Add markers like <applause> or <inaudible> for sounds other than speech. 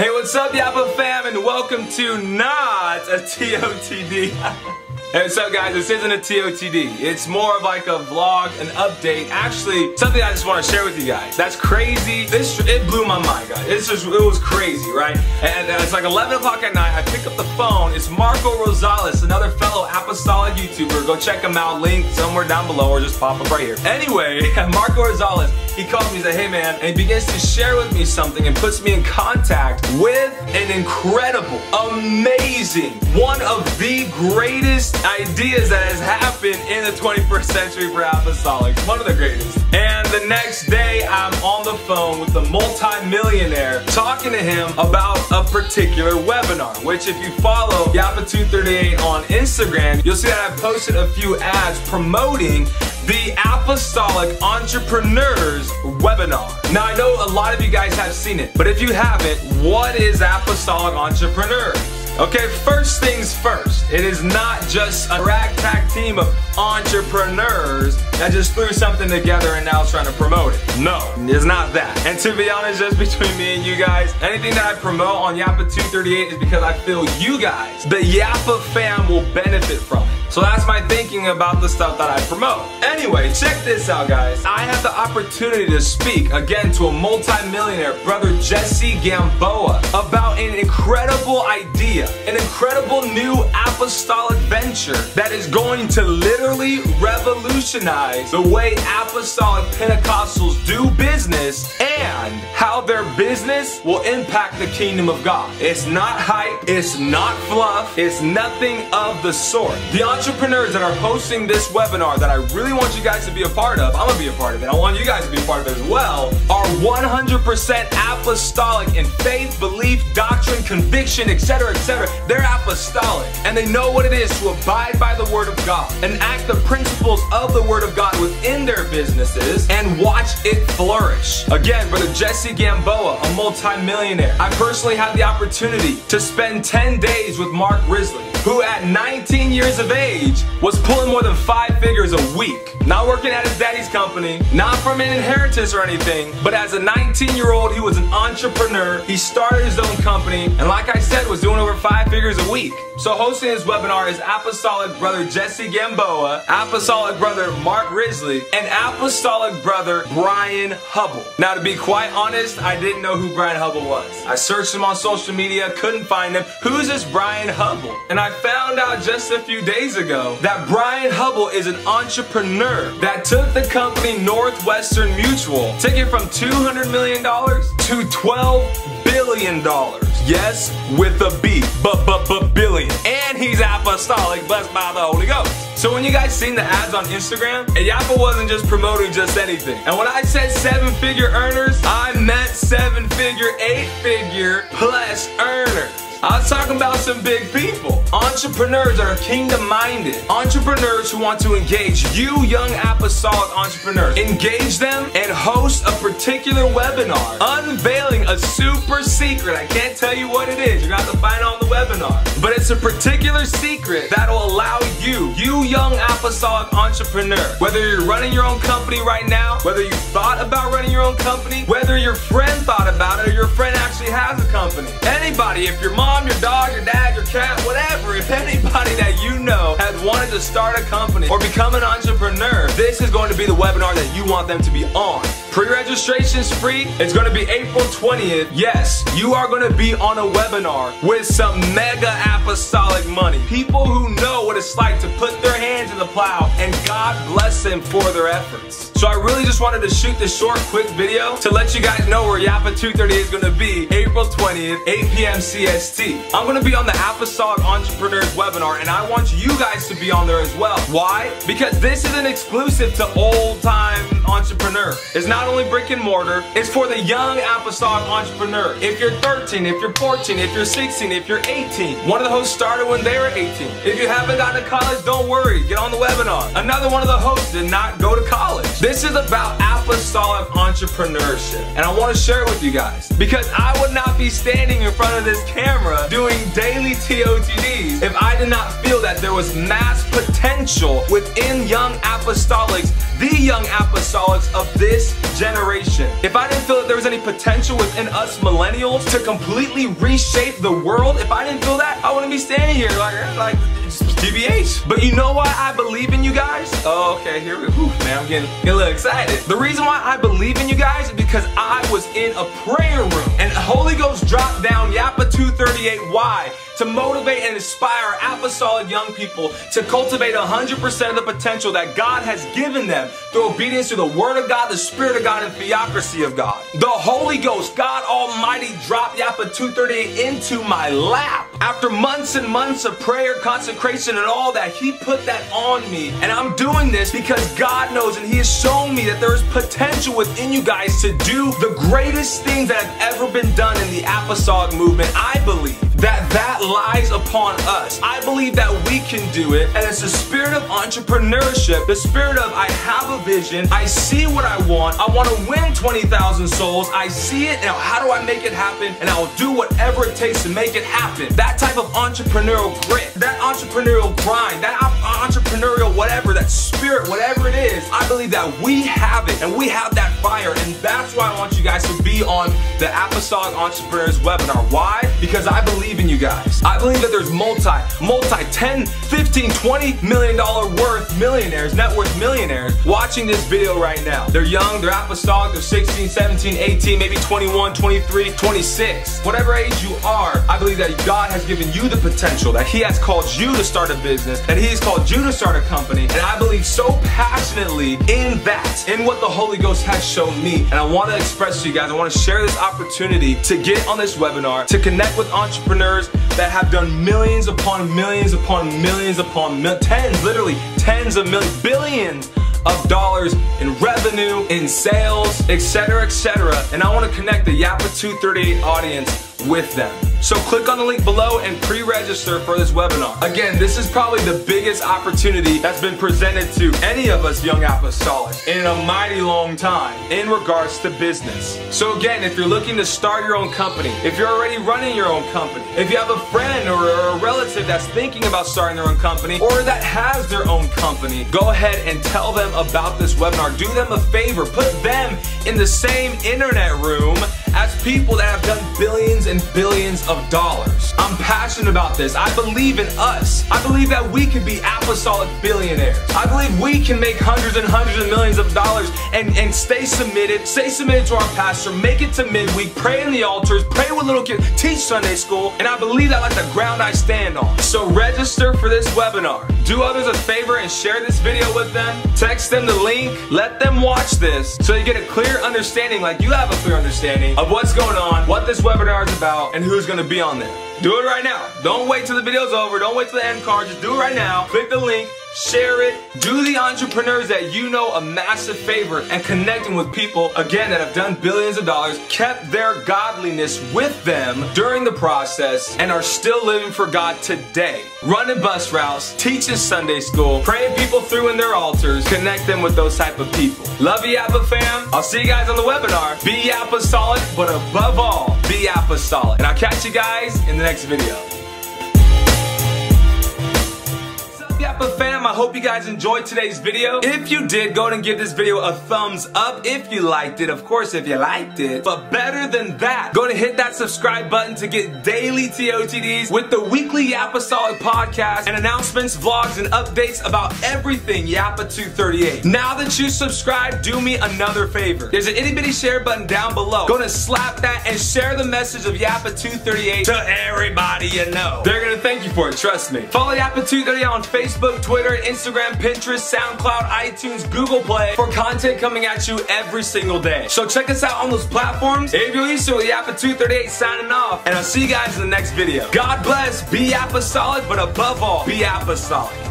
Hey, what's up, Yapa fam, and welcome to Not a TOTD. <laughs> Hey, what's up guys? This isn't a TOTD. It's more of like a vlog, an update. Actually, something I just want to share with you guys. That's crazy. This, it blew my mind, guys. It's just, it was crazy, right? And uh, it's like 11 o'clock at night. I pick up the phone. It's Marco Rosales, another fellow apostolic YouTuber. Go check him out. Link somewhere down below or just pop up right here. Anyway, <laughs> Marco Rosales, he calls me says, hey man, and he begins to share with me something and puts me in contact with an incredible, amazing, one of the greatest ideas that has happened in the 21st century for apostolics. One of the greatest. And the next day, I'm on the phone with a multi-millionaire talking to him about a particular webinar, which if you follow Yapa238 on Instagram, you'll see that I posted a few ads promoting the Apostolic Entrepreneurs webinar. Now I know a lot of you guys have seen it, but if you haven't, what is Apostolic Entrepreneurs? Okay, first things first. It is not just a ragtag team of entrepreneurs that just threw something together and now is trying to promote it. No, it's not that. And to be honest, just <laughs> between me and you guys, anything that I promote on Yapa 238 is because I feel you guys, the Yapa fam, will benefit from it. So that's my thinking about the stuff that I promote. Anyway, check this out, guys. I had the opportunity to speak again to a multi-millionaire, brother Jesse Gamboa, about an incredible idea, an incredible new apostolic venture that is going to literally revolutionize the way apostolic Pentecostals do business and how their business will impact the kingdom of God. It's not hype, it's not fluff, it's nothing of the sort. The entrepreneurs that are hosting this webinar that I really want you guys to be a part of, I'm gonna be a part of it, I want you guys to be a part of it as well, are 100% apostolic in faith, belief, doctrine, conviction, etc., etc. They're apostolic and they know what it is to abide by the Word of God and act the principles of the Word of God within their businesses and watch it flourish. Again, Brother Jesse Gamboa, a multi-millionaire. I personally had the opportunity to spend 10 days with Mark Risley who at 19 years of age was pulling more than five figures a week. Not working at his daddy's company, not from an inheritance or anything, but as a 19 year old, he was an entrepreneur. He started his own company, and like I said, was doing over five figures a week. So hosting this webinar is Apostolic Brother Jesse Gamboa, Apostolic Brother Mark Risley, and Apostolic Brother Brian Hubbell. Now to be quite honest, I didn't know who Brian Hubbell was. I searched him on social media, couldn't find him. Who's this Brian Hubbell? And I found out just a few days ago that Brian Hubbell is an entrepreneur that took the company Northwestern Mutual, took it from $200 million to $12 billion. Yes, with a B, but but but billion. And he's apostolic, blessed by the Holy Ghost. So when you guys seen the ads on Instagram, Yapa wasn't just promoting just anything. And when I said seven figure earners, I meant seven figure, eight figure plus earners. I was talking about some big people. Entrepreneurs that are kingdom minded. Entrepreneurs who want to engage you, young apostolic entrepreneurs. Engage them and host a particular webinar unveiling a super secret. I can't tell you what it is. You're going to have to find out on the webinar. But it's a particular secret that will allow you, you young apostolic entrepreneur, whether you're running your own company right now, whether you thought about running your own company, whether your friend thought about it or your friend actually has a company. Anybody, if your mom mom, your dog, your dad, your cat, whatever, if anybody that you know has wanted to start a company or become an entrepreneur, this is going to be the webinar that you want them to be on. Pre-registration's free. It's going to be April 20th. Yes, you are going to be on a webinar with some mega apostolic money. People who know what it's like to put their hands in the plow and God bless them for their efforts. So I really just wanted to shoot this short, quick video to let you guys know where Yapa 230 is going to be April 20th, 8 p.m. CST. I'm going to be on the Apostolic Entrepreneurs webinar and I want you guys to be on there as well. Why? Because this is an exclusive to old time entrepreneur. It's not only brick and mortar, it's for the young apostolic entrepreneur. If you're 13, if you're 14, if you're 16, if you're 18. One of the hosts started when they were 18. If you haven't gotten to college, don't worry, get on the webinar. Another one of the hosts did not go to college. This is about apostolic entrepreneurship. And I want to share it with you guys because I would not be standing in front of this camera doing daily TOTDs if I did not feel that there was mass potential within young apostolics, the young apostolics of this generation. If I didn't feel that there was any potential within us millennials to completely reshape the world, if I didn't feel that, I wouldn't be standing here like, eh, like GBH. But you know why I believe in you guys? Oh, okay, here we go. Man, I'm getting, getting a little excited. The reason why I believe in you guys is because I was in a prayer room and Holy Ghost dropped down Yapa 238 Why? To motivate and inspire apostolic young people to cultivate 100% of the potential that God has given them through obedience to the Word of God, the Spirit of God, and theocracy of God. The Holy Ghost, God Almighty, dropped Yapa 238 into my lap. After months and months of prayer, consecration, and all that, He put that on me. And I'm doing this because God knows and He has shown me that there is potential within you guys to do the greatest things that have ever been done in the apostolic movement. I believe that that lies upon us. I believe that we can do it, and it's the spirit of entrepreneurship, the spirit of I have a vision, I see what I want, I want to win 20,000 souls, I see it, now how do I make it happen? And I'll do whatever it takes to make it happen. That type of entrepreneurial grit, that entrepreneurial grind, that uh, entrepreneurial whatever, that spirit, whatever it is, I believe that we have it, and we have that fire, and that's why I want you guys to be on the Apostolic Entrepreneurs webinar. Why? Because I believe in you guys. I believe that there's multi, multi 10, 15, 20 million dollar worth millionaires, net worth millionaires watching this video right now. They're young, they're apostolic, they're 16, 17, 18, maybe 21, 23, 26. Whatever age you are, I believe that God has given you the potential, that He has called you to start a business, that He has called you to start a company. And I believe so passionately in that, in what the Holy Ghost has shown me. And I want to express to you guys, I want to share this opportunity to get on this webinar, to connect with entrepreneurs that have done millions upon millions upon millions upon mil tens, literally tens of millions, billions of dollars in revenue, in sales, etc., etc. And I want to connect the Yapa 238 audience with them. So click on the link below and pre-register for this webinar. Again, this is probably the biggest opportunity that's been presented to any of us young apostolics in a mighty long time in regards to business. So again, if you're looking to start your own company, if you're already running your own company, if you have a friend or a relative that's thinking about starting their own company or that has their own company, go ahead and tell them about this webinar. Do them a favor, put them in the same internet room as people that have done billions and billions of dollars. I'm passionate about this. I believe in us. I believe that we can be apostolic billionaires. I believe we can make hundreds and hundreds of millions of dollars and, and stay submitted, stay submitted to our pastor, make it to midweek, pray in the altars, pray with little kids, teach Sunday school, and I believe that like the ground I stand on. So register for this webinar. Do others a favor and share this video with them. Text them the link. Let them watch this so you get a clear understanding, like you have a clear understanding of what's going on, what this webinar is about, and who's gonna be on there. Do it right now. Don't wait till the video's over. Don't wait till the end card. Just do it right now. Click the link share it, do the entrepreneurs that you know a massive favor and connecting with people, again, that have done billions of dollars, kept their godliness with them during the process, and are still living for God today. Running bus routes, teaching Sunday school, praying people through in their altars, connect them with those type of people. Love you, Yapa fam. I'll see you guys on the webinar. Be Yapa solid, but above all, be apostolic. And I'll catch you guys in the next video. Yapa fam, I hope you guys enjoyed today's video. If you did, go ahead and give this video a thumbs up if you liked it. Of course, if you liked it. But better than that, go ahead and hit that subscribe button to get daily TOTDs with the weekly Yapa Solid podcast and announcements, vlogs, and updates about everything Yapa 238. Now that you subscribe, do me another favor. There's an itty bitty share button down below. Go and slap that and share the message of Yapa 238 to everybody you know. They're gonna thank you for it, trust me. Follow Yapa 238 on Facebook Facebook, Twitter, Instagram, Pinterest, SoundCloud, iTunes, Google Play for content coming at you every single day. So check us out on those platforms. Adriel Easter with Yapa238 signing off, and I'll see you guys in the next video. God bless, be apostolic, but above all, be apostolic.